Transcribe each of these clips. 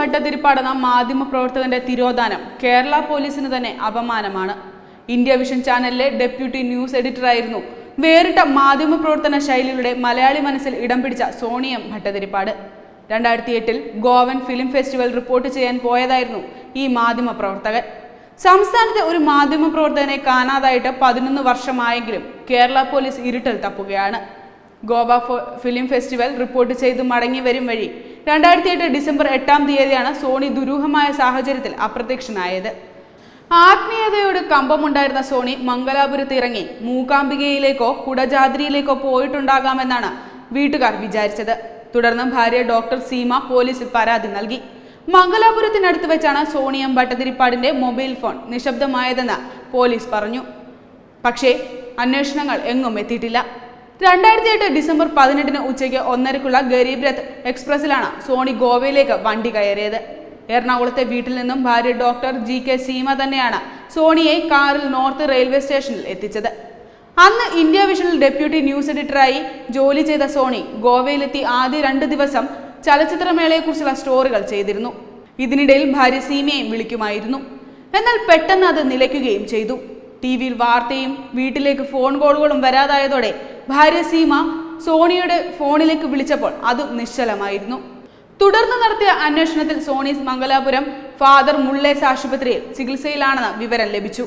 ഭട്ടതിരിപ്പാട് മാധ്യമ മാധ്യമപ്രവർത്തകന്റെ തിരോധാനം കേരള പോലീസിന് തന്നെ അപമാനമാണ്. ഇന്ത്യ വിഷൻ ചാനലിലെ ഡെപ്യൂട്ടി ന്യൂസ് എഡിറ്ററായിരുന്നു വേറിട്ട മാധ്യമപ്രവർത്തന ശൈലിയുടെ മലയാളി മനസ്സിൽ ഇടം പിടിച്ച സോണിയം ഭട്ടതിരിപ്പാട്. രണ്ടായിരത്തി എട്ടിൽ ഗോവൻ ഫിലിം ഫെസ്റ്റിവൽ റിപ്പോർട്ട് ചെയ്യാൻ പോയതായിരുന്നു ഈ മാധ്യമപ്രവർത്തകൻ സംസ്ഥാനത്തെ ഒരു മാധ്യമപ്രവർത്തകനെ കാണാതായിട്ട് പതിനൊന്ന് വർഷമായെങ്കിലും കേരള പോലീസ് ഇരുട്ടൽ തപ്പുകയാണ്. ഗോവ ഫിലിം ഫെസ്റ്റിവൽ റിപ്പോർട്ട് ചെയ്ത് മടങ്ങി വരും വഴി രണ്ടായിരത്തി എട്ട് ഡിസംബർ എട്ടാം തീയതിയാണ് സോണി ദുരൂഹമായ സാഹചര്യത്തിൽ അപ്രത്യക്ഷനായത്. ആത്മീയതയോട് കമ്പമുണ്ടായിരുന്ന സോണി മംഗലാപുരത്ത് ഇറങ്ങി. മൂകാംബികയിലേക്കോ കുടജാദ്രിയിലേക്കോ പോയിട്ടുണ്ടാകാമെന്നാണ് വീട്ടുകാർ വിചാരിച്ചത്. തുടർന്ന് ഭാര്യ ഡോക്ടർ സീമ പോലീസിൽ പരാതി നൽകി. മംഗലാപുരത്തിനടുത്ത് വെച്ചാണ് സോണിയം ഭട്ടതിരിപ്പാടിന്റെ മൊബൈൽ ഫോൺ നിശബ്ദമായതെന്ന് പോലീസ് പറഞ്ഞു. പക്ഷേ അന്വേഷണങ്ങൾ എങ്ങും എത്തിയിട്ടില്ല. രണ്ടായിരത്തി എട്ട് ഡിസംബർ പതിനെട്ടിന് ഉച്ചയ്ക്ക് ഒന്നരക്കുള്ള ഗരീബ് രഥ് എക്സ്പ്രസിലാണ് സോണി ഗോവയിലേക്ക് വണ്ടി കയറിയത്. എറണാകുളത്തെ വീട്ടിൽ നിന്നും ഭാര്യ ഡോക്ടർ ജി കെ സീമ തന്നെയാണ് സോണിയെ കാറിൽ നോർത്ത് റെയിൽവേ സ്റ്റേഷനിൽ എത്തിച്ചത്. അന്ന് ഇന്ത്യ വിഷനിൽ ഡെപ്യൂട്ടി ന്യൂസ് എഡിറ്ററായി ജോലി ചെയ്ത സോണി ഗോവയിലെത്തി ആദ്യ രണ്ട് ദിവസം ചലച്ചിത്രമേളയെക്കുറിച്ചുള്ള സ്റ്റോറികൾ ചെയ്തിരുന്നു. ഇതിനിടയിൽ ഭാര്യ സീമയെയും വിളിക്കുമായിരുന്നു. എന്നാൽ പെട്ടെന്ന് അത് നിലയ്ക്കുകയും ചെയ്തു. ടി വിയിൽ വാർത്തയും വീട്ടിലേക്ക് ഫോൺ കോളുകളും വരാതായതോടെ ഭാര്യ സീമ സോണിയുടെ ഫോണിലേക്ക് വിളിച്ചപ്പോൾ അത് നിശ്ചലമായിരുന്നു. തുടർന്ന് നടത്തിയ അന്വേഷണത്തിൽ സോണീസ് മംഗലാപുരം ഫാദർ മുള്ളേസ് ആശുപത്രിയിൽ ചികിത്സയിലാണെന്ന് വിവരം ലഭിച്ചു.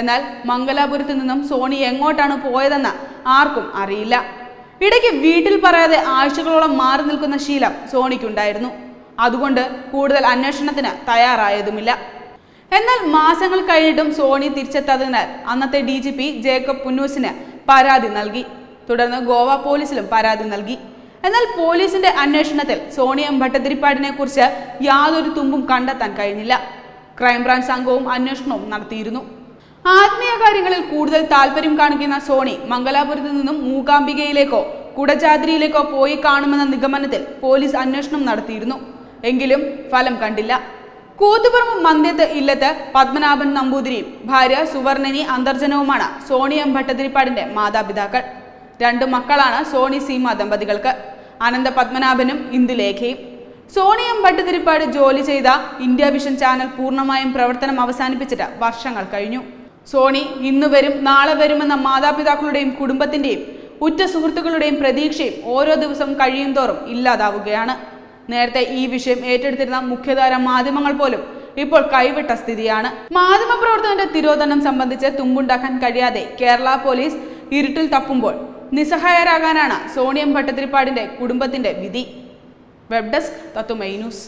എന്നാൽ മംഗലാപുരത്ത് നിന്നും സോണി എങ്ങോട്ടാണ് പോയതെന്ന് ആർക്കും അറിയില്ല. ഇടയ്ക്ക് വീട്ടിൽ പറയാതെ ആഴ്ചകളോളം മാറി നിൽക്കുന്ന ശീലം സോണിക്കുണ്ടായിരുന്നു. അതുകൊണ്ട് കൂടുതൽ അന്വേഷണത്തിന് തയ്യാറായതുമില്ല. എന്നാൽ മാസങ്ങൾ കഴിഞ്ഞിട്ടും സോണി തിരിച്ചെത്താത്തതിനാൽ അന്നത്തെ ഡി ജി പി ജേക്കബ് പുന്നൂസിന് പരാതി നൽകി. തുടർന്ന് ഗോവ പോലീസിലും പരാതി നൽകി. എന്നാൽ പോലീസിന്റെ അന്വേഷണത്തിൽ സോണിയം ഭട്ടതിരിപ്പാടിനെ കുറിച്ച് യാതൊരു തുമ്പും കണ്ടെത്താൻ കഴിഞ്ഞില്ല. ക്രൈംബ്രാഞ്ച് സംഘവും അന്വേഷണവും നടത്തിയിരുന്നു. ആത്മീയ കാര്യങ്ങളിൽ കൂടുതൽ താല്പര്യം കാണിക്കുന്ന സോണി മംഗലാപുരത്ത് നിന്നും മൂകാംബികയിലേക്കോ കുടജാദ്രിയിലേക്കോ പോയി കാണുമെന്ന നിഗമനത്തിൽ പോലീസ് അന്വേഷണം നടത്തിയിരുന്നു. എങ്കിലും ഫലം കണ്ടില്ല. കൂത്തുപറമ്പ് മന്ദ്യത്ത് ഇല്ലത്ത് പത്മനാഭൻ നമ്പൂതിരിയും ഭാര്യ സുവർണനി അന്തർജനവുമാണ് സോണി എം ഭട്ടതിരിപ്പാടിന്റെ മാതാപിതാക്കൾ. രണ്ട് മക്കളാണ് സോണി സീമ ദമ്പതികൾക്ക്. അനന്ത പത്മനാഭനും ഇന്ദുലേഖയും. സോണി എം ഭട്ടതിരിപ്പാട് ജോലി ചെയ്ത ഇന്ത്യ വിഷൻ ചാനൽ പൂർണമായും പ്രവർത്തനം അവസാനിപ്പിച്ചിട്ട് വർഷങ്ങൾ കഴിഞ്ഞു. സോണി ഇന്ന് വരും നാളെ വരുമെന്ന മാതാപിതാക്കളുടെയും കുടുംബത്തിന്റെയും ഉറ്റ സുഹൃത്തുക്കളുടെയും പ്രതീക്ഷയും ഓരോ ദിവസം കഴിയും തോറും ഇല്ലാതാവുകയാണ്. നേരത്തെ ഈ വിഷയം ഏറ്റെടുത്തിരുന്ന മുഖ്യധാര മാധ്യമങ്ങൾ പോലും ഇപ്പോൾ കൈവിട്ട സ്ഥിതിയാണ്. മാധ്യമപ്രവർത്തകന്റെ തിരോധനം സംബന്ധിച്ച് തുമ്പുണ്ടാക്കാൻ കഴിയാതെ കേരള പോലീസ് ഇരുട്ടിൽ തപ്പുമ്പോൾ നിസ്സഹായരാകാനാണ് സോണിയം ഭട്ടതിരിപ്പാടിന്റെ കുടുംബത്തിന്റെ വിധി. വെബ് ഡെസ്ക് തത്തുമൈ ന്യൂസ്.